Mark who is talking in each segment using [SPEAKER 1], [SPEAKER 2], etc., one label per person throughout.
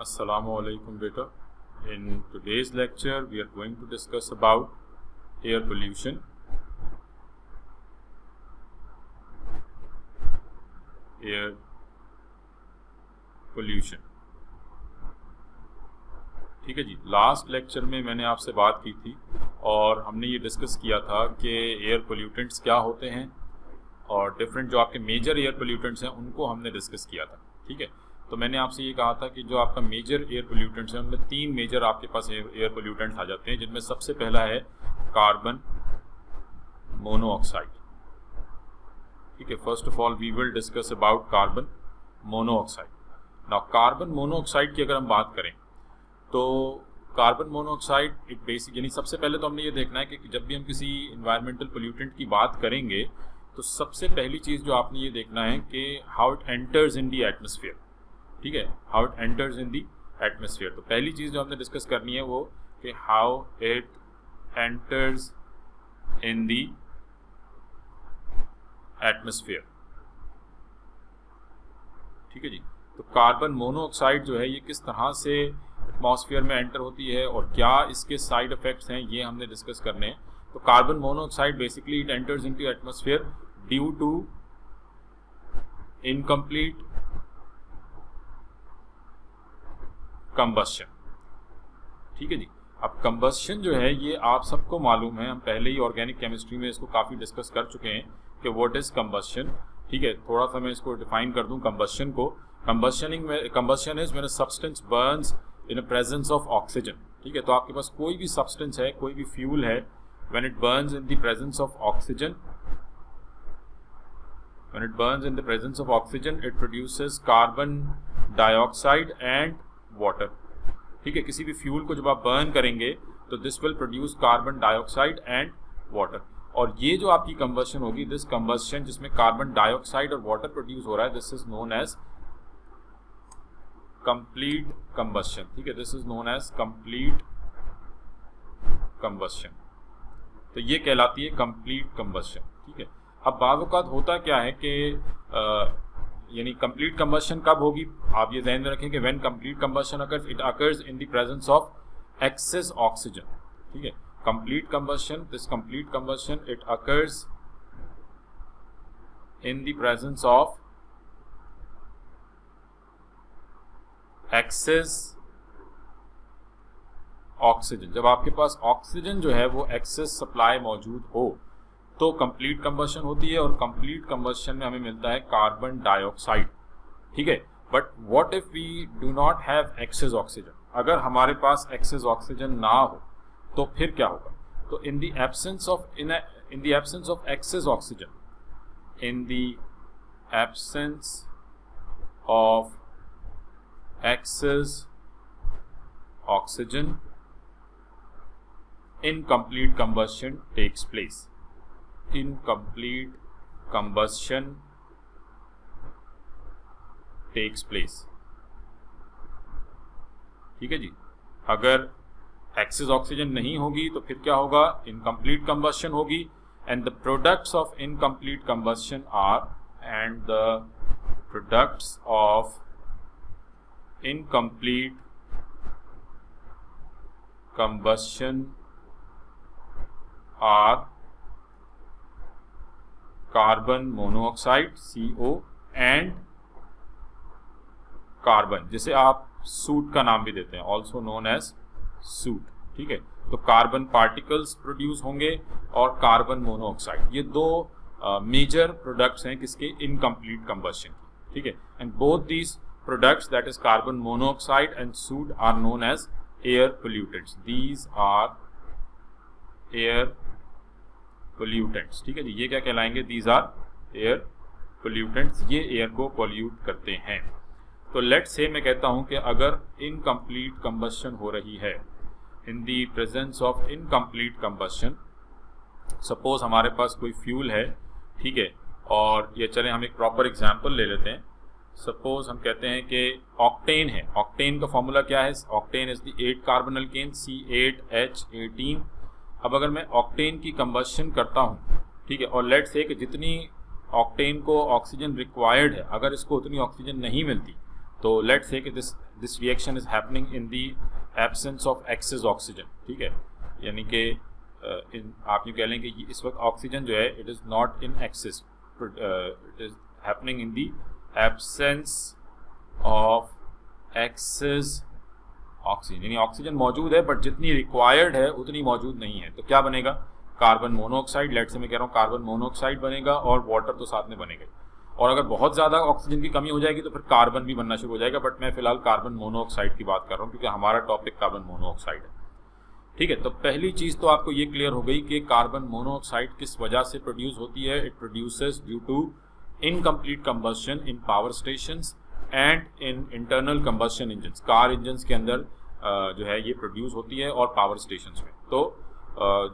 [SPEAKER 1] Assalamu alaikum beta. In today's lecture, we are going to discuss about air pollution. Air pollution. ठीक है जी last lecture में मैंने आपसे बात की थी और हमने ये डिस्कस किया था कि एयर पोल्यूटेंट्स क्या होते हैं और डिफरेंट जो आपके मेजर एयर पोल्यूटेंट्स हैं, उनको हमने डिस्कस किया था ठीक है तो मैंने आपसे ये कहा था कि जो आपका मेजर एयर पोल्यूटेंट्स हैं, उनमें तीन मेजर आपके पास एयर पोल्यूटेंट्स आ जाते हैं, जिनमें सबसे पहला है कार्बन मोनोऑक्साइड ठीक है first of all we will discuss about carbon monoxide now carbon monoxide की अगर हम बात करें तो कार्बन मोनोऑक्साइड एक बेसिक यानी सबसे पहले तो हमने ये देखना है कि जब भी हम किसी इन्वायरमेंटल पोल्यूटेंट की बात करेंगे तो सबसे पहली चीज़ जो आपने ये देखना है कि how it enters in the atmosphere ठीक है how it enters in the atmosphere तो पहली चीज़ जो हमने डिस्कस करनी है वो कि how it enters in the atmosphere ठीक है जी? तो कार्बन मोनोऑक्साइड जो है, ये किस तरह से एटमॉस्फेयर में एंटर होती है और क्या इसके साइड इफेक्ट्स हैं, ये हमने डिस्कस करने हैं। तो carbon monoxide basically it enters in into atmosphere due to incomplete combustion ठीक है जी? अब कंबस्शन जो है, ये आप सबको मालूम है, हम पहले ही ऑर्गेनिक केमिस्ट्री में इसको काफ़ी डिस्कस कर चुके हैं कि व्हाट इज़ कंबस्शन ठीक है, थोड़ा सा मैं इसको डिफाइन कर दूँ कंबस्शन को। कंबस्शनिंग में combustion is a substance burns in presence of oxygen ठीक है तो आपके पास कोई भी सब्सटेंस है, कोई भी फ्यूल है when it burns in the presence of oxygen when it burns in the presence of oxygen, it produces carbon dioxide and water. ठीक है, किसी भी फ्यूल को जब आप बर्न करेंगे तो this will produce carbon dioxide and water और ये जो आपकी कंबस्शन होगी दिस कंबस्शन जिसमें कार्बन डाइऑक्साइड और वाटर प्रोड्यूस हो रहा है this is known as complete combustion ठीक है this is known as complete combustion तो ये कहलाती है कंप्लीट कंबस्शन ठीक है, अब बाज़ात होता क्या है कि यानी कंप्लीट कंबस्शन कब होगी? आप ये ध्यान में रखें कि when complete combustion occurs it occurs in the presence of excess oxygen ठीक है? Complete combustion this complete combustion it occurs in the presence of excess oxygen जब आपके पास ऑक्सीजन जो है, वो एक्सेस सप्लाई मौजूद हो तो कंप्लीट कंबस्शन होती है और कंप्लीट कंबस्शन में हमें मिलता है कार्बन डाइऑक्साइड ठीक है? But what if we do not have excess oxygen अगर हमारे पास एक्सेस ऑक्सीजन ना हो तो फिर क्या होगा? तो in the absence of in in the absence of excess oxygen in the absence of excess oxygen incomplete combustion takes place. Incomplete combustion takes place. ठीक है जी? अगर एक्सेस ऑक्सीजन नहीं होगी तो फिर क्या होगा? इनकम्प्लीट कंबस्शन होगी। And the products of incomplete combustion are and the products of incomplete combustion are carbon monoxide CO and carbon जिसे आप सूट का नाम भी देते हैं ऑल्सो नोन एज सूट ठीक है? तो कार्बन पार्टिकल्स प्रोड्यूस होंगे और कार्बन मोनोऑक्साइड ये दो मेजर uh, प्रोडक्ट्स हैं किसके? इनकम्प्लीट कंबस्शन की ठीक है? And both these products that is carbon monoxide and soot are known as air pollutants these are air pollutants ठीक है जी? ये क्या कहलाएँगे? दीज आर एयर पोल्यूटेंट्स ये एयर को पोल्यूट करते हैं। तो लेट से मैं कहता हूँ कि अगर इनकम्प्लीट कंबस्शन हो रही है in the presence of incomplete combustion suppose हमारे पास कोई फ्यूल है, ठीक है? और ये चले, हम एक प्रॉपर एग्ज़ाम्पल ले लेते हैं। सपोज़ हम कहते हैं कि ऑक्टेन है। ऑक्टेन का फॉर्मूला क्या है? Octane is the eight carbon alkane C eight H eighteen अब अगर मैं ऑक्टेन की कंबस्शन करता हूँ, ठीक है, और लेट से कि जितनी ऑक्टेन को ऑक्सीजन रिक्वायर्ड है, अगर इसको उतनी ऑक्सीजन नहीं मिलती तो लेट से कि this this reaction is happening in the absence of excess oxygen ठीक है? यानी कि आप यूँ कह लें कि इस वक्त ऑक्सीजन जो है it is not in excess it is happening in the absence of excess oxygen, यानी ऑक्सीजन मौजूद है बट जितनी रिक्वायर्ड है, उतनी मौजूद नहीं है। तो क्या बनेगा? कार्बन मोनोऑक्साइड लेट से मैं कह रहा हूँ कार्बन मोनोऑक्साइड बनेगा और वाटर तो साथ में बनेगा और अगर बहुत ज़्यादा ऑक्सीजन की कमी हो जाएगी तो फिर कार्बन भी बनना शुरू हो जाएगा बट मैं फ़िलहाल कार्बन मोनोऑक्साइड की बात कर रहा हूँ, क्योंकि हमारा टॉपिक कार्बन मोनोऑक्साइड है। ठीक है तो पहली चीज़ तो आपको ये क्लियर हो गई कि कार्बन मोनोऑक्साइड किस वजह से प्रोड्यूस होती है? It produces due to incomplete combustion in power station and in internal combustion engine car engine के अंदर जो है, ये प्रोड्यूस होती है और पावर स्टेशन में। तो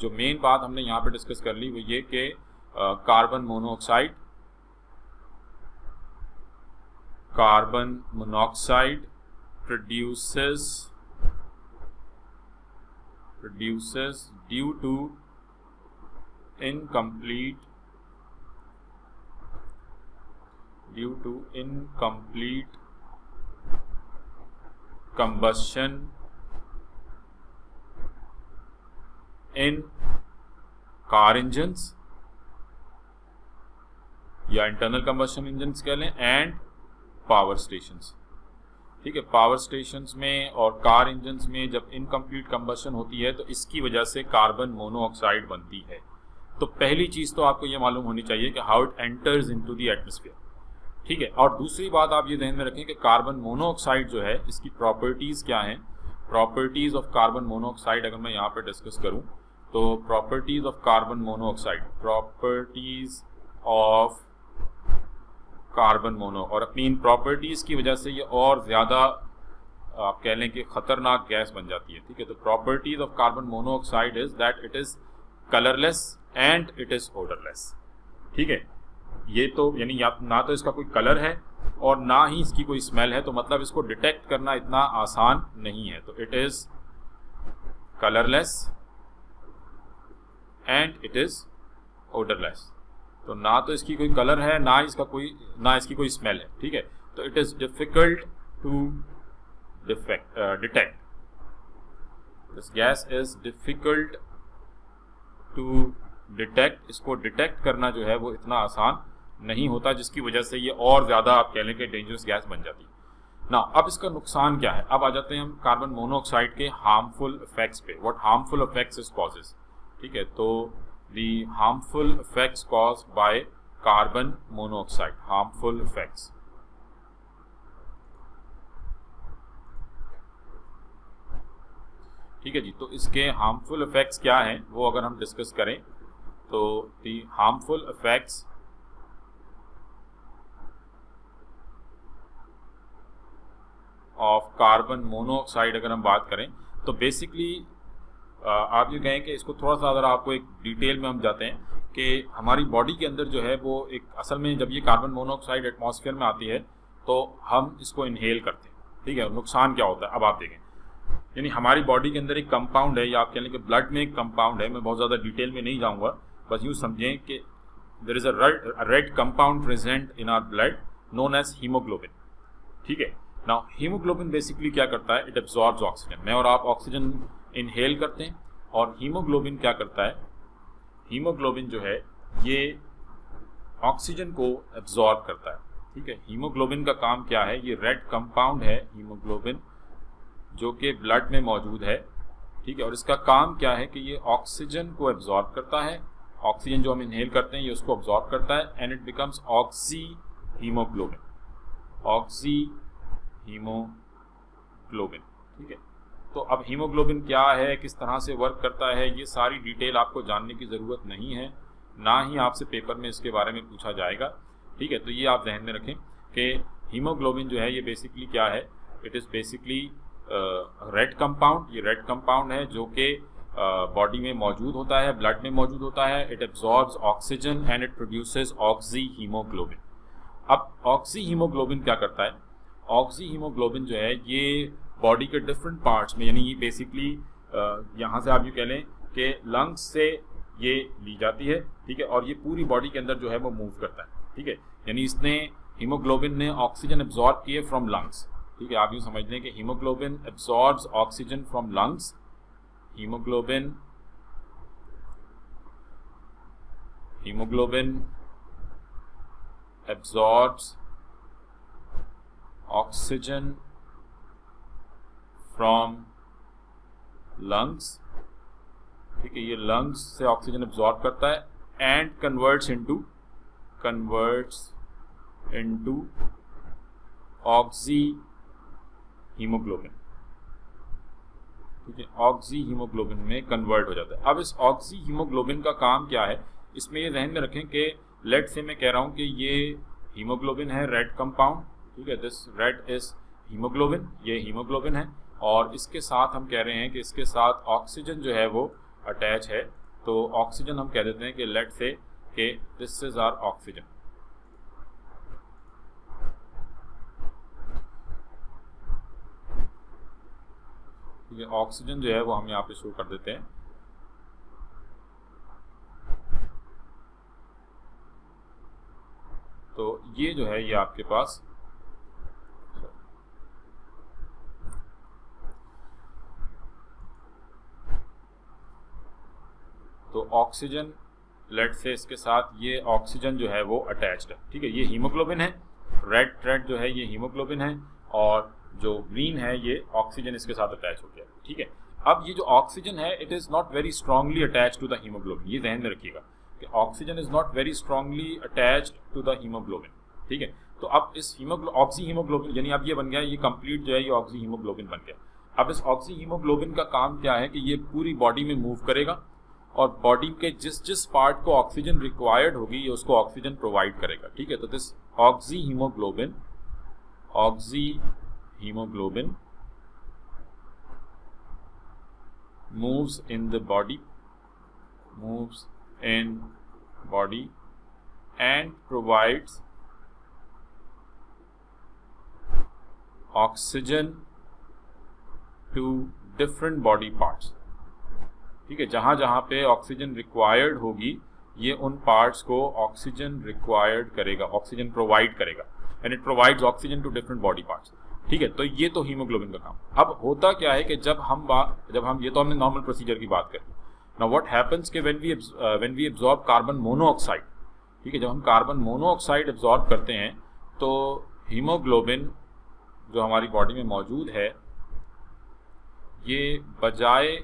[SPEAKER 1] जो मेन बात हमने यहाँ पे डिस्कस कर ली, वो ये कि carbon monoxide carbon monoxide produces produces due to incomplete due to incomplete combustion in car engines, या इंटरनल कंबशन इंजन कह लें एंड पावर स्टेशंस ठीक है पावर स्टेशंस में और कार इंजन में जब इनकम्प्लीट कंबशन होती है तो इसकी वजह से कार्बन मोनोऑक्साइड बनती है। तो पहली चीज़ तो आपको ये मालूम होनी चाहिए कि how it enters into the atmosphere ठीक है? और दूसरी बात आप ये ध्यान में रखें कि कार्बन मोनोऑक्साइड जो है, इसकी प्रॉपर्टीज़ क्या हैं? प्रॉपर्टीज़ ऑफ़ कार्बन मोनोऑक्साइड अगर मैं यहाँ पे डिस्कस करूँ तो properties of carbon monoxide properties of carbon mono और अपनी इन प्रॉपर्टीज़ की वजह से ये और ज़्यादा, आप कह लें कि ख़तरनाक गैस बन जाती है, ठीक है? तो properties of carbon monoxide is that it is colourless and it is odourless ठीक है? ये तो यानी या, ना तो इसका कोई कलर है और ना ही इसकी कोई स्मेल है तो मतलब इसको डिटेक्ट करना इतना आसान नहीं है। तो it is colourless and it is odourless तो ना तो इसकी कोई कलर है, ना इसका कोई, ना इसकी कोई स्मेल है, ठीक है? तो it is difficult to defect detect this gas is difficult to detect इसको डिटेक्ट करना जो है वो इतना आसान नहीं होता, जिसकी वजह से ये और ज़्यादा, आप कह लें कि डेंजरस गैस बन जाती है। ना, अब इसका नुकसान क्या है? अब आ जाते हैं हम कार्बन मोनोऑक्साइड के हार्मफुल इफेक्ट्स पे। What harmful effects is causes ठीक है तो the harmful effects caused by carbon monoxide, harmful effects ठीक है जी तो इसके हार्मफुल इफेक्ट्स क्या हैं, वो अगर हम डिस्कस करें तो the harmful effects of carbon monoxide अगर हम बात करें तो बेसिकली आप ये कहें कि इसको थोड़ा सा अगर आपको एक डिटेल में हम जाते हैं कि हमारी बॉडी के अंदर जो है वो एक असल में जब ये कार्बन मोनोऑक्साइड एटमॉस्फेयर में आती है तो हम इसको इनहेल करते हैं। ठीक है? नुकसान क्या होता है? अब आप देखें। यानी हमारी बॉडी के अंदर एक कंपाउंड है, या आप कह लें कि ब्लड में एक कंपाउंड है, मैं बहुत ज़्यादा डिटेल में नहीं जाऊँगा बस यूँ समझें कि there is a red compound present in our blood known as haemoglobin ठीक है? ना हीमोग्लोबिन बेसिकली क्या करता है? इट एब्जॉर्ब्स ऑक्सीजन मैं और आप ऑक्सीजन इनहेल करते हैं और हीमोग्लोबिन क्या करता है? हीमोग्लोबिन जो है, ये ऑक्सीजन को एब्जॉर्ब करता है। ठीक है? हीमोग्लोबिन का काम क्या है? ये रेड कंपाउंड है हीमोग्लोबिन जो कि ब्लड में मौजूद है। ठीक है? और इसका काम क्या है कि ये ऑक्सीजन को एब्जॉर्ब करता है ऑक्सीजन जो हम इनहेल करते हैं, ये उसको ऑब्जॉर्ब करता है and it becomes oxyhaemoglobin oxyhaemoglobin ठीक है? तो अब हीमोग्लोबिन क्या है, किस तरह से वर्क करता है, ये सारी डिटेल आपको जानने की ज़रूरत नहीं है। ना ही आपसे पेपर में इसके बारे में पूछा जाएगा। ठीक है? तो ये आप जहन में रखें कि हीमोग्लोबिन जो है, ये बेसिकली क्या है? It is basically red compound ये रेड कंपाउंड है जो कि बॉडी में मौजूद होता है ब्लड में मौजूद होता है it absorbs oxygen and it produces oxyhaemoglobin अब ऑक्सी हीमोग्लोबिन क्या करता है? ऑक्सी हीमोग्लोबिन जो है, ये बॉडी के डिफरेंट पार्ट्स में, यानी ये बेसिकली यहाँ से आप ये कह लें कि लंग्स से ये ली जाती है, ठीक है, और ये पूरी बॉडी के अंदर जो है वो मूव करता है, ठीक है? यानी इसने हीमोग्लोबिन ने ऑक्सीजन एब्जॉर्ब किए फ्रॉम लंग्स ठीक है? आप यूँ समझ लें कि haemoglobin absorbs oxygen from lungs haemoglobin haemoglobin absorbs oxygen from lungs ठीक है, ये लंग्स से ऑक्सीजन एब्जॉर्ब करता है and converts into converts into oxyhaemoglobin है ऑक्सी हीमोग्लोबिन में कन्वर्ट हो जाता है। अब इस ऑक्सी हीमोग्लोबिन का काम क्या है? इसमें ये जहन में रखें कि लेट से मैं कह रहा हूँ कि ये हीमोग्लोबिन है रेड कंपाउंड ठीक है? दिस रेड इज़ हीमोग्लोबिन ये हीमोग्लोबिन है। और इसके साथ हम कह रहे हैं कि इसके साथ ऑक्सीजन जो है वो अटैच है। तो ऑक्सीजन हम कह देते हैं कि लेट से कि दिस इज़ आर ऑक्सीजन है ऑक्सीजन जो है वो हम यहाँ पे शो कर देते हैं। तो ये जो है ये आपके पास। तो ऑक्सीजन लेट से इसके साथ ये ऑक्सीजन जो है वो अटैच्ड है। ठीक है, ये हीमोग्लोबिन है। रेड थ्रेड जो है ये हीमोग्लोबिन है और जो ग्रीन है, ये ऑक्सीजन इसके साथ अटैच हो गया ठीक है? अब ये जो ऑक्सीजन है it is not very strongly attach to the haemoglobin ये ध्यान में रखिएगा कि oxygen is not very strongly attach to the haemoglobin ठीक है? तो अब इस हीमोग्लो ऑक्सी हीमोग्लोबिन यानी अब ये बन गया, ये कंप्लीट जो है, ये ऑक्सी हीमोग्लोबिन बन गया। अब इस ऑक्सी हीमोग्लोबिन का काम क्या है कि ये पूरी बॉडी में मूव करेगा और बॉडी के जिस जिस पार्ट को ऑक्सीजन रिक्वायर्ड होगी, ये उसको ऑक्सीजन प्रोवाइड करेगा, ठीक है? तो this oxy haemoglobin oxy haemoglobin moves in the body, moves in body and provides oxygen to different body parts. ठीक है, जहाँ जहाँ पे ऑक्सीजन रिक्वायर्ड होगी, ये उन पार्ट्स को ऑक्सीजन रिक्वायर्ड करेगा ऑक्सीजन प्रोवाइड करेगा। And it provides oxygen to different body parts ठीक है तो ये तो हीमोग्लोबिन का काम। अब होता क्या है कि जब हम जब हम ये तो हमने नॉर्मल प्रोसीजर की बात करी। ना व्हाट हैपन्स के when we when we absorb carbon monoxide ठीक है, जब हम कार्बन मोनोऑक्साइड एब्जॉर्ब करते हैं तो हीमोग्लोबिन जो हमारी बॉडी में मौजूद है, ये बजाय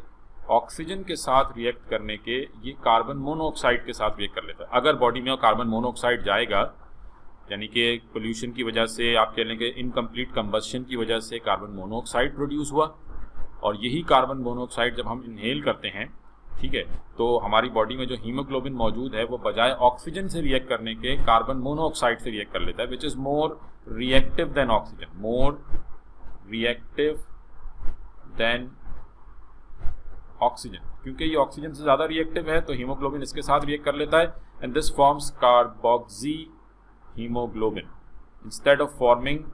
[SPEAKER 1] ऑक्सीजन के साथ रिएक्ट करने के, ये कार्बन मोनोऑक्साइड के साथ रिएक्ट कर लेता है। अगर बॉडी में कार्बन मोनोऑक्साइड जाएगा यानी कि पोल्यूशन की वजह से, आप कह लेंगे इनकम्प्लीट कंबस्शन की वजह से कार्बन मोनोऑक्साइड प्रोड्यूस हुआ। और यही कार्बन मोनोऑक्साइड जब हम इनहेल करते हैं, ठीक है तो हमारी बॉडी में जो हीमोग्लोबिन मौजूद है, वो बजाय ऑक्सीजन से रिएक्ट करने के कार्बन मोनोऑक्साइड से रिएक्ट कर लेता है which is more reactive than oxygen more reactive than oxygen क्योंकि ये ऑक्सीजन से ज़्यादा रिएक्टिव है तो हीमोग्लोबिन इसके साथ रिएक्ट कर लेता है and this forms carboxy haemoglobin. Instead of forming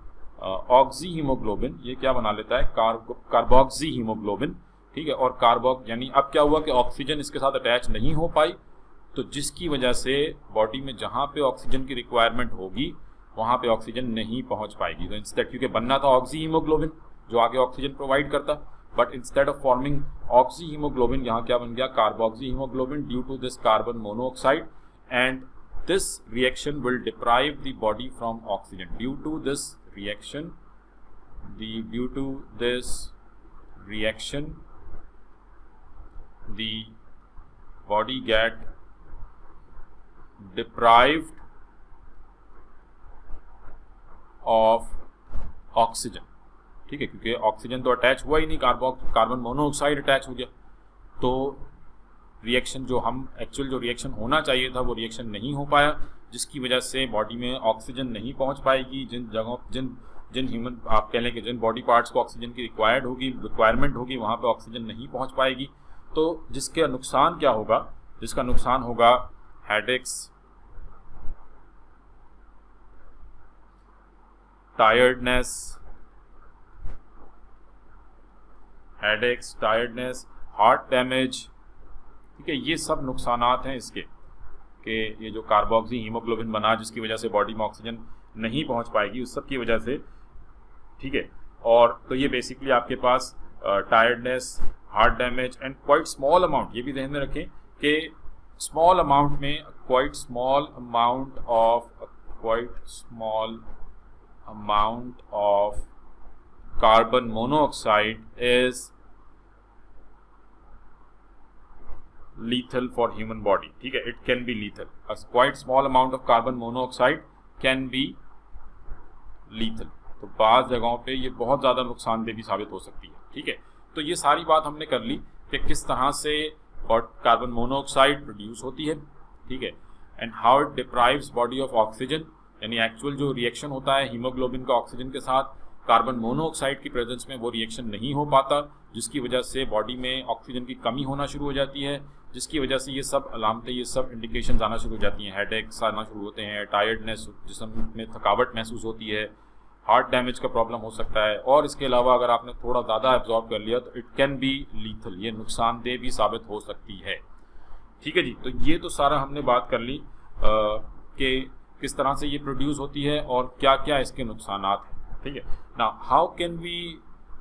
[SPEAKER 1] oxy haemoglobin ये क्या बना लेता है? कार्बोक्सी हीमोग्लोबिन ठीक है? और कार्बोक यानी अब क्या हुआ कि ऑक्सीजन इसके साथ अटैच नहीं हो पाई तो जिसकी वजह से बॉडी में जहाँ पे ऑक्सीजन की रिक्वायरमेंट होगी, वहाँ पे ऑक्सीजन नहीं पहुँच पाएगी। तो इंस्टेड क्योंकि बनना था ऑक्सी हीमोग्लोबिन जो आगे ऑक्सीजन प्रोवाइड करता but instead of forming oxy haemoglobin यहाँ क्या बन गया? Carboxy haemoglobin due to this carbon monoxide and this reaction will deprive the body from oxygen due to this reaction the due to this reaction the body get deprived of oxygen ठीक है क्योंकि oxygen तो attach हुआ ही नहीं कार्बो carbon monoxide attach हो गया तो reaction जो हम एक्चुअल जो रिएक्शन होना चाहिए था, वो रिएक्शन नहीं हो पाया, जिसकी वजह से बॉडी में ऑक्सीजन नहीं पहुँच पाएगी। जिन जगहों, जिन जिन ह्यूमन आप कह लें कि जिन बॉडी पार्ट्स को ऑक्सीजन की रिक्वायर्ड होगी रिक्वायरमेंट होगी, वहाँ पर ऑक्सीजन नहीं पहुँच पाएगी। तो जिसके नुकसान क्या होगा? जिसका नुकसान होगा headaches tiredness headaches tiredness heart damage ठीक है, ये सब नुकसान हैं इसके कि ये जो कार्बोक्सी हीमोग्लोबिन बना जिसकी वजह से बॉडी में ऑक्सीजन नहीं पहुँच पाएगी, उस सब की वजह से, ठीक है? और तो ये बेसिकली आपके पास tiredness heart damage and quite small amount ये भी ध्यान में रखें कि स्मॉल अमाउंट में quite small amount of quite small amount of carbon monoxide is lethal for human body. ठीक है? It can be lethal. A quite small amount of carbon monoxide can be तो बाज़ जगहों पे ये बहुत ज़्यादा नुकसानदेह भी साबित हो सकती है। ठीक है? तो ये सारी बात हमने कर ली कि किस तरह से कार्बन मोनोऑक्साइड प्रोड्यूस होती है। ठीक है? And how it deprives body of oxygen यानी एक्चुअल जो रिएक्शन होता है हीमोग्लोबिन का ऑक्सीजन के साथ कार्बन मोनोऑक्साइड की प्रेजेंस में वो रिएक्शन नहीं हो पाता, जिसकी वजह से बॉडी में ऑक्सीजन की कमी होना शुरू हो जाती है। जिसकी वजह से ये सब अलामतें ये सब इंडिकेशन आना शुरू हो जाती हैं। हेडेक्स आना शुरू होते हैं टायर्डनेस जिसम में थकावट महसूस होती है हार्ट डैमेज का प्रॉब्लम हो सकता है। और इसके अलावा अगर आपने थोड़ा ज़्यादा एब्जॉर्ब कर लिया तो इट कैन बी लीथल ये नुकसानदेह भी साबित हो सकती है। ठीक है जी तो ये तो सारा हमने बात कर ली कि किस तरह से ये प्रोड्यूस होती है और क्या क्या इसके नुकसान हैं। ठीक है? ना how can we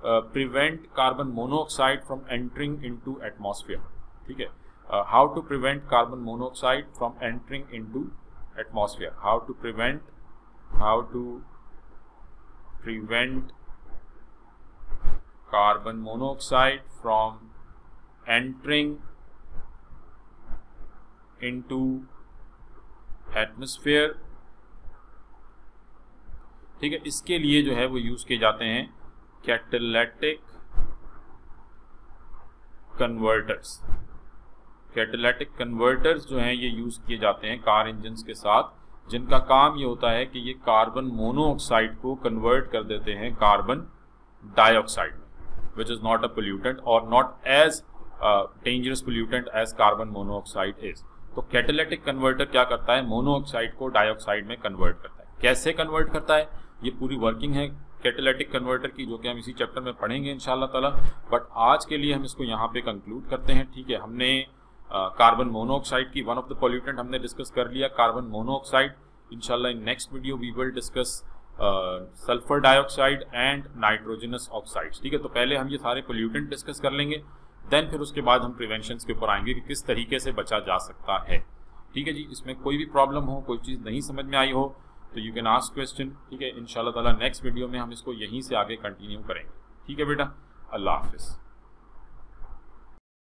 [SPEAKER 1] prevent carbon monoxide from entering into atmosphere ठीक है? How to prevent carbon monoxide from entering into atmosphere how to prevent how to prevent carbon monoxide from entering into atmosphere? ठीक है, इसके लिए जो है वो use किए जाते हैं कैटलेटिक कन्वर्टर्स कैटेलेटिक कन्वर्टर्स जो हैं, ये यूज़ किए जाते हैं कार इंजन्स के साथ। जिनका काम ये होता है कि ये कार्बन मोनोऑक्साइड को कन्वर्ट कर देते हैं कार्बन डाइऑक्साइड में which is not a pollutant और not as dangerous pollutant as carbon monoxide is तो कैटेलिटिक कन्वर्टर क्या करता है? मोनोऑक्साइड को डाइऑक्साइड में कन्वर्ट करता है। कैसे कन्वर्ट करता है? ये पूरी वर्किंग है कैटेलिटिक कन्वर्टर की, जो कि हम इसी चैप्टर में पढ़ेंगे इन ताला। बट आज के लिए हम इसको यहाँ पे कंक्लूड करते हैं। ठीक है, हमने कार्बन मोनोऑक्साइड की वन ऑफ़ द पोल्यूटेंट हमने डिस्कस कर लिया कार्बन मोनोऑक्साइड इंशाल्लाह in next video we will discuss sulphur dioxide and nitrogenous oxides ठीक है तो पहले हम ये सारे पोल्यूटेंट डिस्कस कर लेंगे देन फिर उसके बाद हम प्रिवेंशन के ऊपर आएँगे कि किस तरीके से बचा जा सकता है। ठीक है जी, इसमें कोई भी प्रॉब्लम हो, कोई चीज़ नहीं समझ में आई हो तो यू कैन आस्क क्वेश्चन ठीक है इन ताला नेक्स्ट वीडियो में हम इसको यहीं से आगे कंटिन्यू करेंगे। ठीक है बेटा अल्लाह हाफिज़